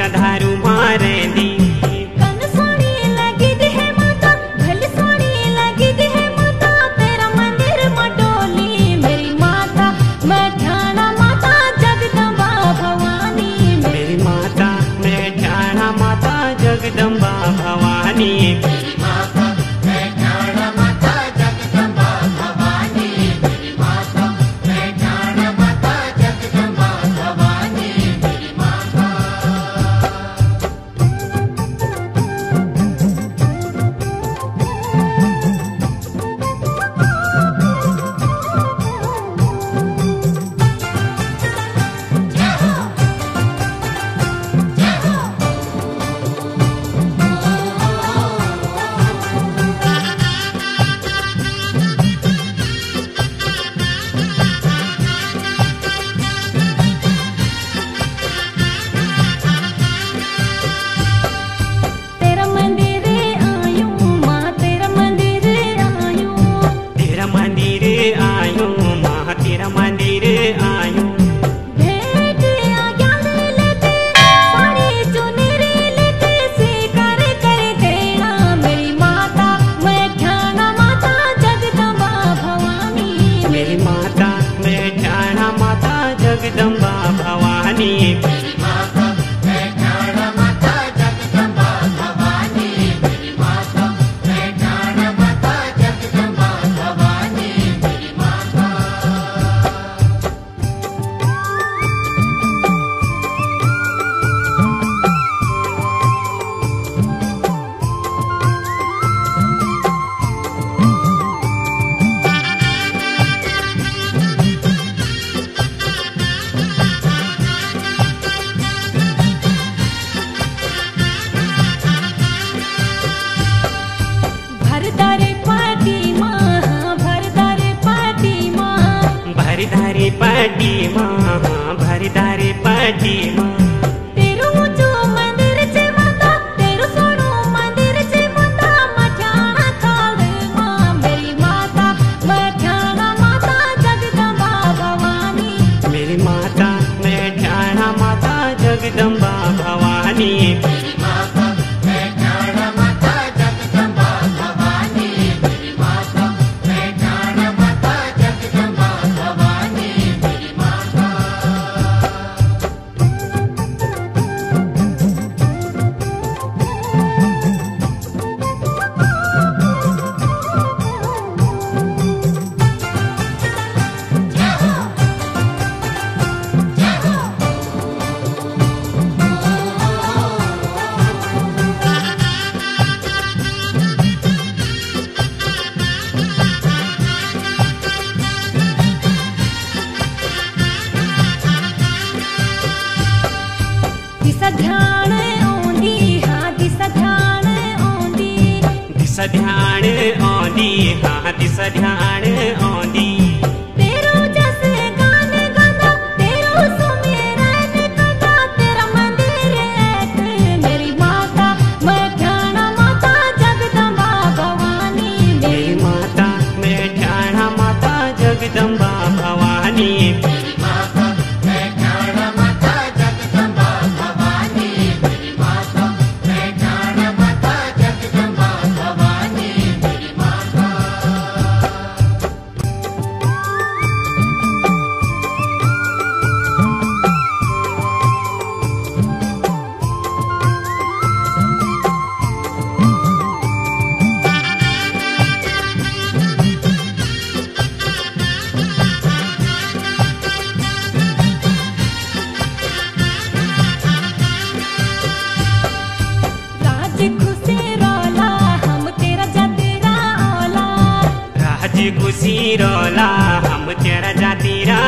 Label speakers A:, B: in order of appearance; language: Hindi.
A: चढ़ारू पटी माँ भरदारी पटी माँ ध्यान औंदी हाँ दिस ध्यान औंदी
B: दिस ध्यान औंदी हाँ दिस ध्यान
A: खुशी रोला हम तेरा जातीरा